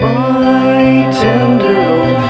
My tender old